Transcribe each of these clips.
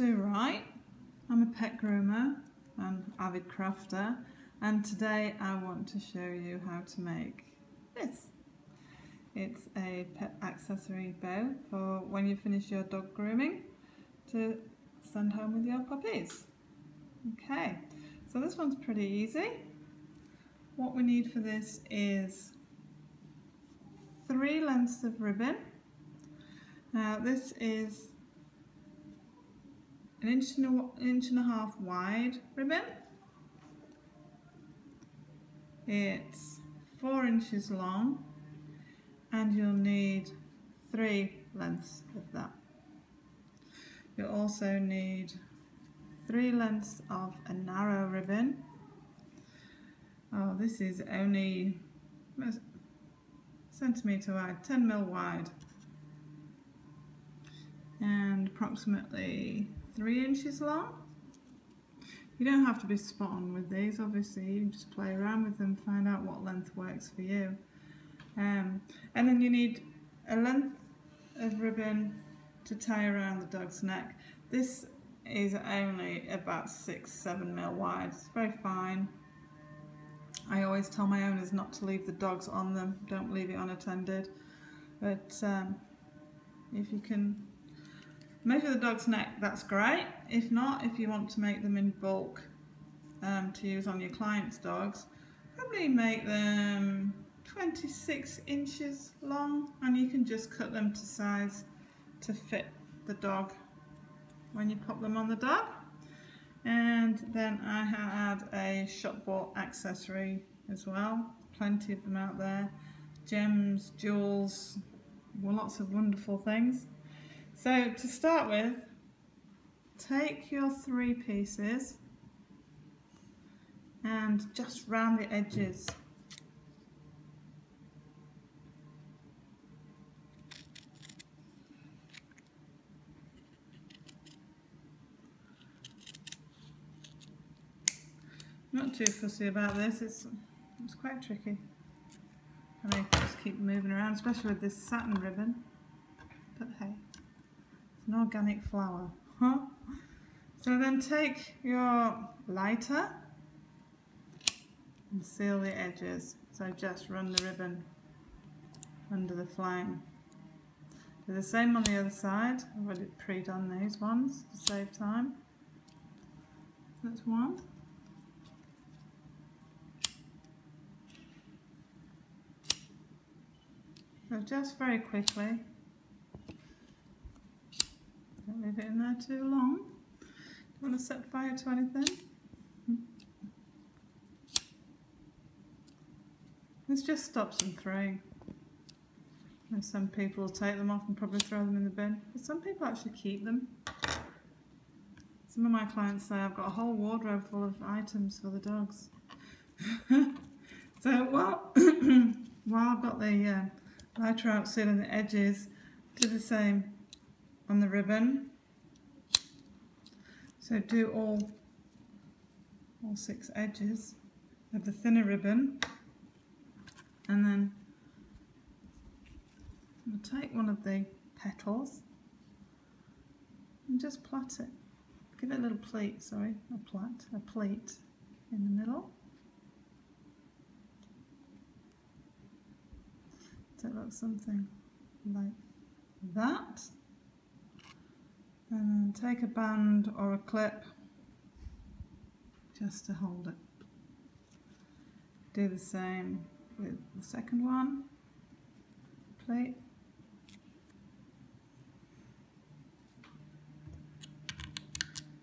Sue Wright. I'm a pet groomer and avid crafter and today I want to show you how to make this. It's a pet accessory bow for when you finish your dog grooming to send home with your puppies. Okay, so this one's pretty easy. What we need for this is three lengths of ribbon. Now this is an inch and a, inch and a half wide ribbon. It's four inches long and you'll need three lengths of that. You'll also need three lengths of a narrow ribbon. Oh, this is only a centimetre wide, 10 mil wide and approximately three inches long. You don't have to be spot on with these, obviously, you can just play around with them, find out what length works for you. Um, and then you need a length of ribbon to tie around the dog's neck. This is only about six, seven mil wide. It's very fine. I always tell my owners not to leave the dogs on them. Don't leave it unattended. But um, if you can Measure the dog's neck, that's great. If not, if you want to make them in bulk um, to use on your client's dogs, probably make them 26 inches long and you can just cut them to size to fit the dog when you pop them on the dog. And then I had a shop bought accessory as well, plenty of them out there. Gems, jewels, well, lots of wonderful things. So to start with, take your three pieces and just round the edges. Not too fussy about this, it's, it's quite tricky. I mean, just keep moving around, especially with this satin ribbon, but hey an organic flower. Huh? So then take your lighter and seal the edges. So just run the ribbon under the flame. Do the same on the other side. I've already pre-done these ones to save time. That's one. So just very quickly don't leave it in there too long. Do you want to set fire to anything? This just stops them fraying. And some people will take them off and probably throw them in the bin. But some people actually keep them. Some of my clients say I've got a whole wardrobe full of items for the dogs. so while, while I've got the uh, lighter out sealing the edges, do the same on the ribbon. So do all, all six edges of the thinner ribbon and then we'll take one of the petals and just plait it. Give it a little pleat, sorry, a plait, a pleat in the middle. So it looks something like that and take a band or a clip just to hold it. Do the same with the second one, plate.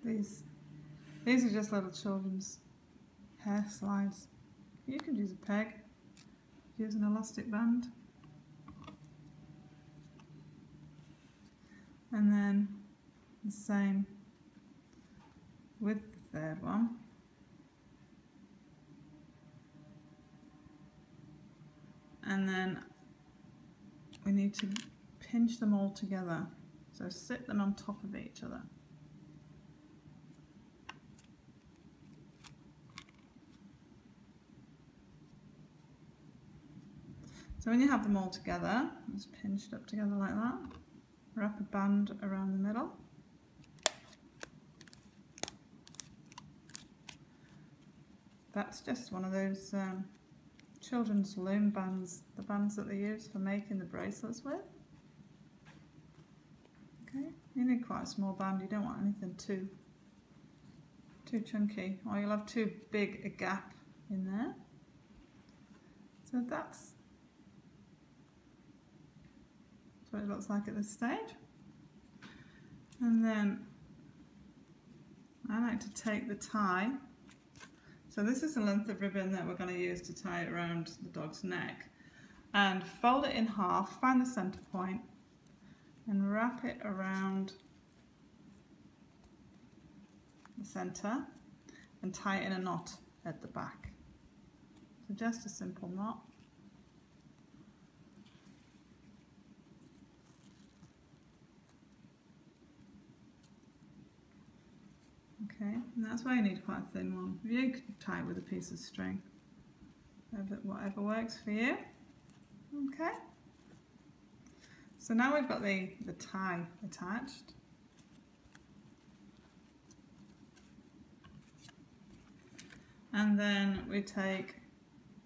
These, these are just little children's hair slides. You could use a peg, use an elastic band. And then the same with the third one. And then we need to pinch them all together. So sit them on top of each other. So when you have them all together, just pinched up together like that, wrap a band around the middle. That's just one of those um, children's loom bands, the bands that they use for making the bracelets with. Okay, you need quite a small band, you don't want anything too too chunky or you'll have too big a gap in there. So that's what it looks like at this stage. And then I like to take the tie. So this is the length of ribbon that we're going to use to tie it around the dog's neck. And fold it in half, find the centre point and wrap it around the centre and tie it in a knot at the back. So just a simple knot. Okay, and that's why you need quite a thin one. You can tie it with a piece of string. Whatever works for you. Okay. So now we've got the, the tie attached. And then we take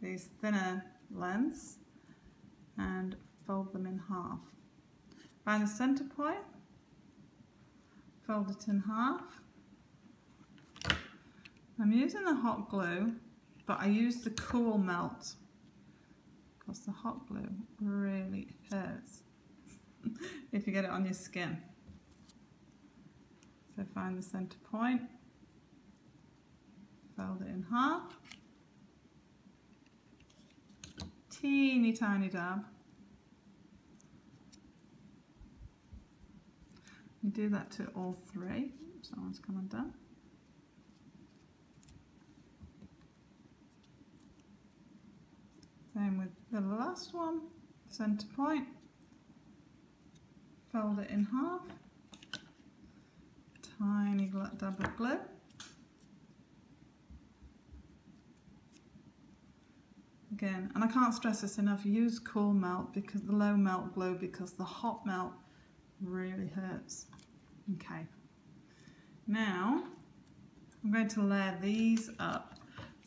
these thinner lengths and fold them in half. Find the centre point, fold it in half. I'm using the hot glue, but I use the cool melt because the hot glue really hurts if you get it on your skin. So find the centre point, fold it in half, teeny tiny dab. You do that to all three, so one's come undone. Same with the last one, centre point, fold it in half, tiny dab of glue. Again, and I can't stress this enough, use cool melt because the low melt glue because the hot melt really hurts. Okay, now I'm going to layer these up.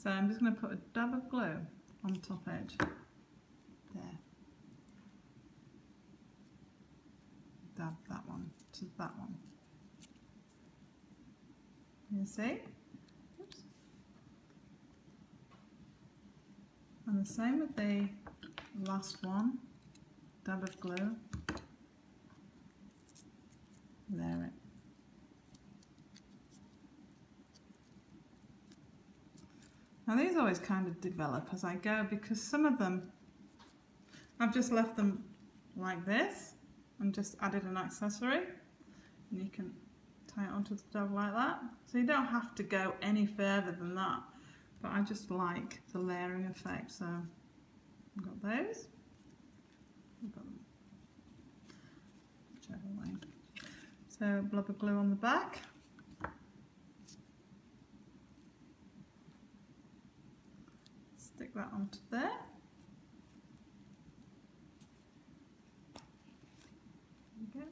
So I'm just going to put a dab of glue on the top edge. There. Dab that one to that one. You see? Oops. And the same with the last one. Dab of glue. There it. Now these always kind of develop as I go because some of them, I've just left them like this and just added an accessory and you can tie it onto the dog like that. So you don't have to go any further than that but I just like the layering effect so I've got those. I've got whichever way. So blob of glue on the back. Stick that onto there. Okay.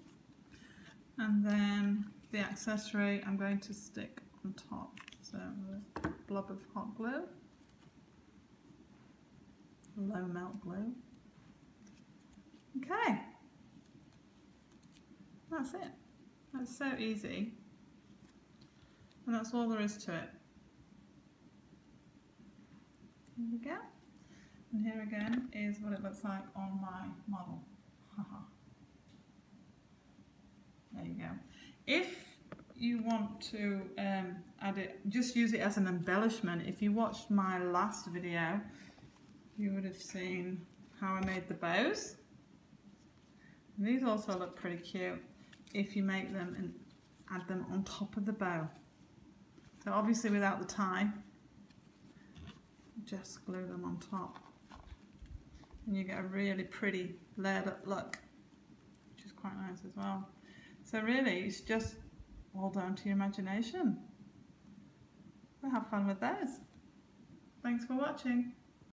And then the accessory I'm going to stick on top. So a blob of hot glue, low melt glue. Okay, that's it. That's so easy. And that's all there is to it. Here we go. And here again is what it looks like on my model. There you go. If you want to um, add it, just use it as an embellishment. If you watched my last video, you would have seen how I made the bows. And these also look pretty cute if you make them and add them on top of the bow. So obviously without the tie, just glue them on top and you get a really pretty layered up look which is quite nice as well so really it's just all down to your imagination. Have fun with those. Thanks for watching